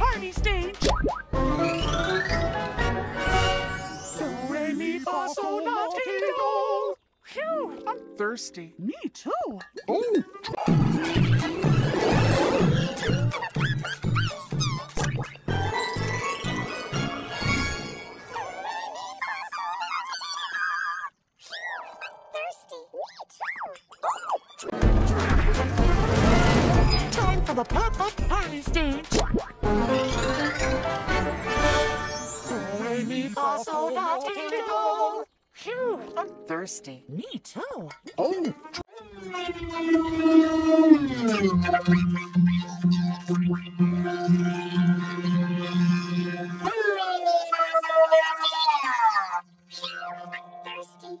the pop-up party stage. Do, re, mi, fa, sol, la, ti, do. Phew, I'm thirsty. Me too. Oh, Thirsty. Me too. Time for the pop-up party stage. Do, re, mi, fa, sol, la, ti, do. Phew, I'm thirsty. Me too. oh. Thirsty.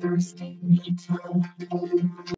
Thirsty